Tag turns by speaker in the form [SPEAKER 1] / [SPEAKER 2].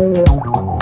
[SPEAKER 1] Música